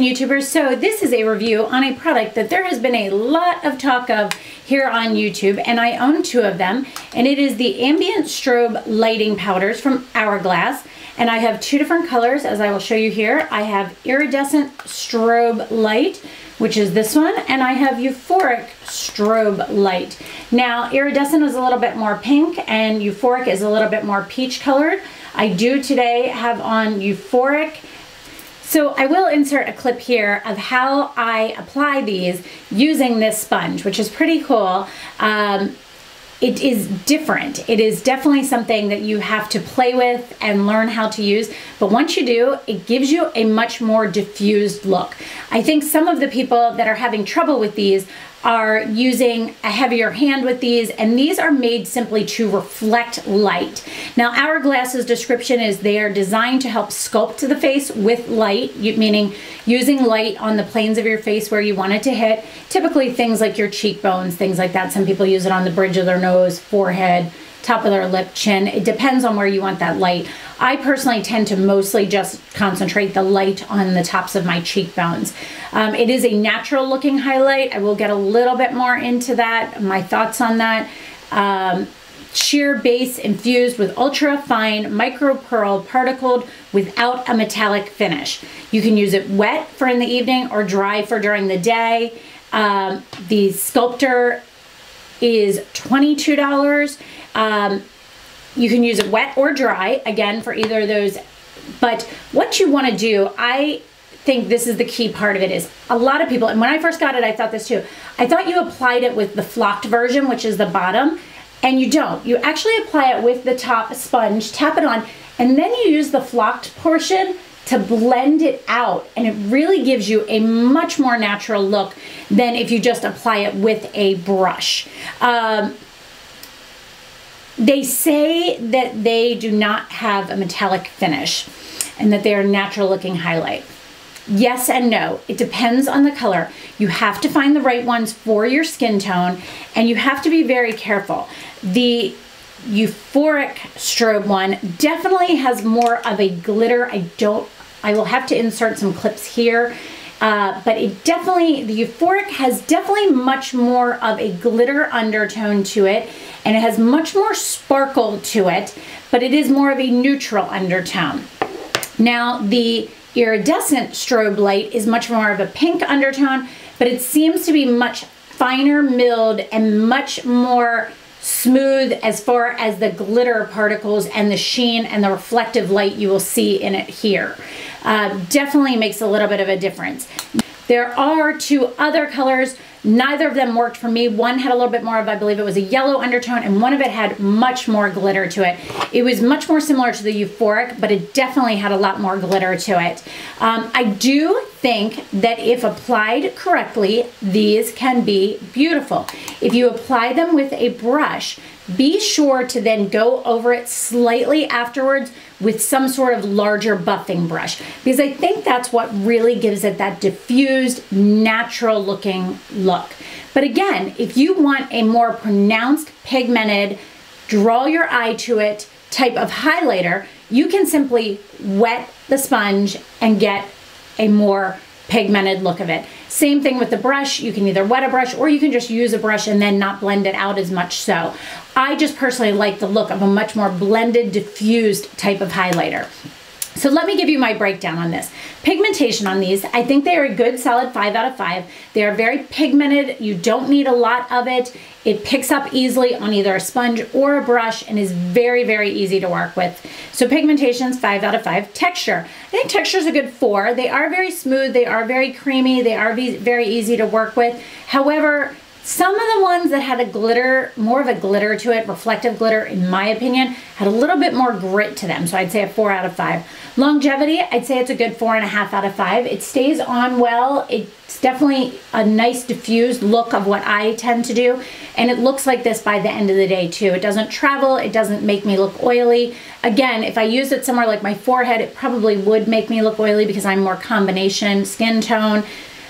YouTubers. So this is a review on a product that there has been a lot of talk of here on YouTube, and I own two of them, and it is the Ambient Strobe Lighting Powders from Hourglass, and I have two different colors, as I will show you here. I have Iridescent Strobe Light, which is this one, and I have Euphoric Strobe Light. Now, Iridescent is a little bit more pink, and Euphoric is a little bit more peach colored. I do today have on Euphoric, so I will insert a clip here of how I apply these using this sponge, which is pretty cool. Um, it is different. It is definitely something that you have to play with and learn how to use. But once you do, it gives you a much more diffused look. I think some of the people that are having trouble with these are using a heavier hand with these and these are made simply to reflect light. Now Hourglass's description is they are designed to help sculpt the face with light, meaning using light on the planes of your face where you want it to hit. Typically things like your cheekbones, things like that. Some people use it on the bridge of their nose, forehead, top of their lip, chin. It depends on where you want that light. I personally tend to mostly just concentrate the light on the tops of my cheekbones. Um, it is a natural looking highlight. I will get a little bit more into that, my thoughts on that. Um, sheer base infused with ultra fine micro pearl particled without a metallic finish. You can use it wet for in the evening or dry for during the day. Um, the sculptor is $22. Um, you can use it wet or dry, again, for either of those. But what you want to do, I think this is the key part of it is a lot of people, and when I first got it, I thought this too. I thought you applied it with the flocked version, which is the bottom, and you don't. You actually apply it with the top sponge, tap it on, and then you use the flocked portion to blend it out and it really gives you a much more natural look than if you just apply it with a brush. Um, they say that they do not have a metallic finish and that they are natural looking highlight. Yes and no. It depends on the color. You have to find the right ones for your skin tone and you have to be very careful. The euphoric strobe one definitely has more of a glitter. I don't, I will have to insert some clips here uh, but it definitely, the Euphoric has definitely much more of a glitter undertone to it and it has much more sparkle to it, but it is more of a neutral undertone. Now the iridescent strobe light is much more of a pink undertone, but it seems to be much finer milled and much more smooth as far as the glitter particles and the sheen and the reflective light you will see in it here. Uh, definitely makes a little bit of a difference. There are two other colors. Neither of them worked for me. One had a little bit more of, I believe it was a yellow undertone, and one of it had much more glitter to it. It was much more similar to the Euphoric, but it definitely had a lot more glitter to it. Um, I do think that if applied correctly, these can be beautiful. If you apply them with a brush, be sure to then go over it slightly afterwards with some sort of larger buffing brush because I think that's what really gives it that diffused, natural looking look. But again, if you want a more pronounced, pigmented, draw your eye to it type of highlighter, you can simply wet the sponge and get a more pigmented look of it. Same thing with the brush. You can either wet a brush or you can just use a brush and then not blend it out as much so. I just personally like the look of a much more blended, diffused type of highlighter. So let me give you my breakdown on this. Pigmentation on these, I think they are a good solid five out of five. They are very pigmented. You don't need a lot of it. It picks up easily on either a sponge or a brush and is very, very easy to work with. So pigmentation is five out of five. Texture, I think texture is a good four. They are very smooth. They are very creamy. They are very easy to work with. However, some of the ones that had a glitter, more of a glitter to it, reflective glitter, in my opinion, had a little bit more grit to them. So I'd say a four out of five. Longevity, I'd say it's a good four and a half out of five. It stays on well. It's definitely a nice diffused look of what I tend to do. And it looks like this by the end of the day too. It doesn't travel. It doesn't make me look oily. Again, if I use it somewhere like my forehead, it probably would make me look oily because I'm more combination skin tone.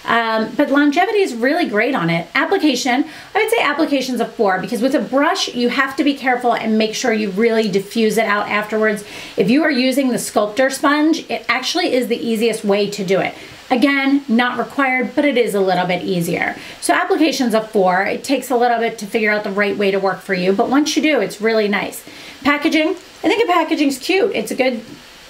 Um, but longevity is really great on it. Application, I would say application's a four because with a brush, you have to be careful and make sure you really diffuse it out afterwards. If you are using the sculptor sponge, it actually is the easiest way to do it. Again, not required, but it is a little bit easier. So applications of four, it takes a little bit to figure out the right way to work for you, but once you do, it's really nice. Packaging, I think the packaging's cute. It's a good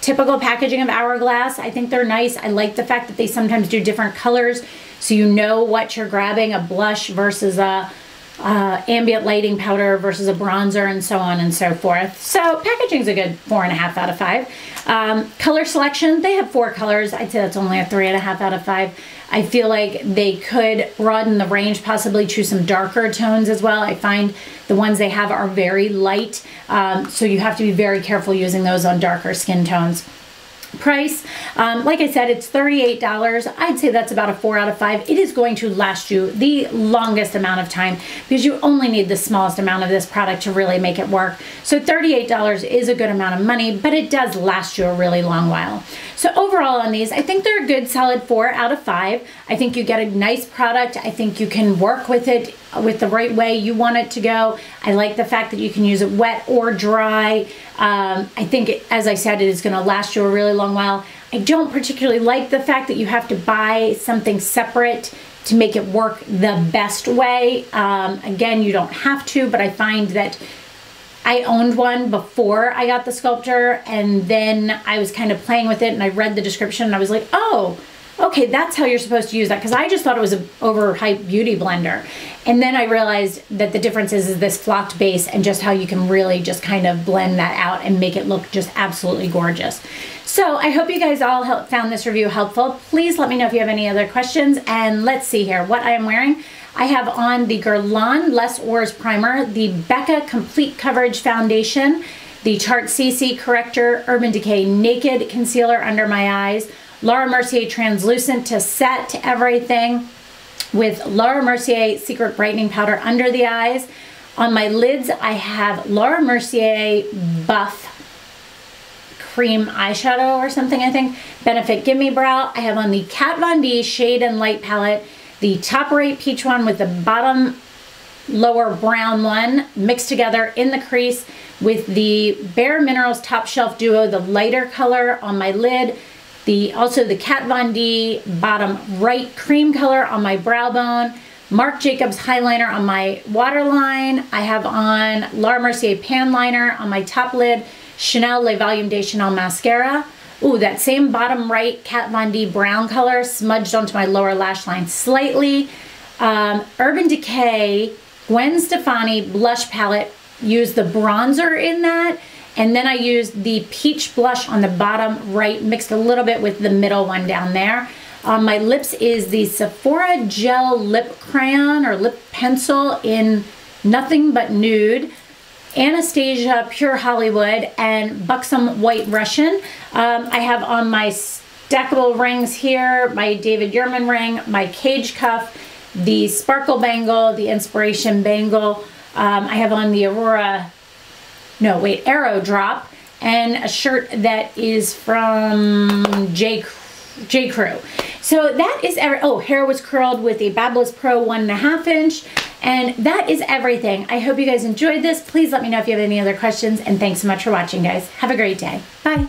typical packaging of Hourglass. I think they're nice. I like the fact that they sometimes do different colors so you know what you're grabbing, a blush versus a uh, ambient lighting powder versus a bronzer and so on and so forth. So packaging's a good four and a half out of five. Um, color selection, they have four colors. I'd say that's only a three and a half out of five. I feel like they could broaden the range, possibly choose some darker tones as well. I find the ones they have are very light, um, so you have to be very careful using those on darker skin tones price. Um, like I said, it's $38. I'd say that's about a four out of five. It is going to last you the longest amount of time because you only need the smallest amount of this product to really make it work. So $38 is a good amount of money, but it does last you a really long while. So overall on these, I think they're a good solid four out of five. I think you get a nice product. I think you can work with it with the right way you want it to go. I like the fact that you can use it wet or dry. Um, I think, it, as I said, it is going to last you a really long while. I don't particularly like the fact that you have to buy something separate to make it work the best way. Um, again, you don't have to, but I find that I owned one before I got the sculptor, and then I was kind of playing with it, and I read the description, and I was like, oh, okay, that's how you're supposed to use that because I just thought it was an overhyped beauty blender. And then I realized that the difference is, is this flocked base and just how you can really just kind of blend that out and make it look just absolutely gorgeous. So I hope you guys all help, found this review helpful. Please let me know if you have any other questions. And let's see here what I am wearing. I have on the Guerlain Les Ors Primer, the Becca Complete Coverage Foundation, the Tarte CC Corrector Urban Decay Naked Concealer under my eyes, Laura Mercier Translucent to set everything with Laura Mercier Secret Brightening Powder under the eyes. On my lids, I have Laura Mercier Buff Cream Eyeshadow or something, I think. Benefit Gimme Brow. I have on the Kat Von D Shade and Light Palette, the top right peach one with the bottom lower brown one mixed together in the crease with the Bare Minerals Top Shelf Duo, the lighter color on my lid, the also the Kat Von D bottom right cream color on my brow bone. Marc Jacobs highliner on my waterline. I have on Laura Mercier pan liner on my top lid. Chanel Le Volume de Chanel mascara. Ooh, that same bottom right Kat Von D brown color smudged onto my lower lash line slightly. Um, Urban Decay Gwen Stefani blush palette. Use the bronzer in that and then I used the peach blush on the bottom right, mixed a little bit with the middle one down there. On my lips is the Sephora Gel Lip Crayon or Lip Pencil in Nothing But Nude. Anastasia Pure Hollywood and Buxom White Russian. Um, I have on my stackable rings here, my David Yurman ring, my cage cuff, the sparkle bangle, the inspiration bangle. Um, I have on the Aurora no, wait, Arrow Drop, and a shirt that is from J. J. Crew. So that is every, oh, hair was curled with a Babyliss Pro one and a half inch. And that is everything. I hope you guys enjoyed this. Please let me know if you have any other questions. And thanks so much for watching, guys. Have a great day. Bye.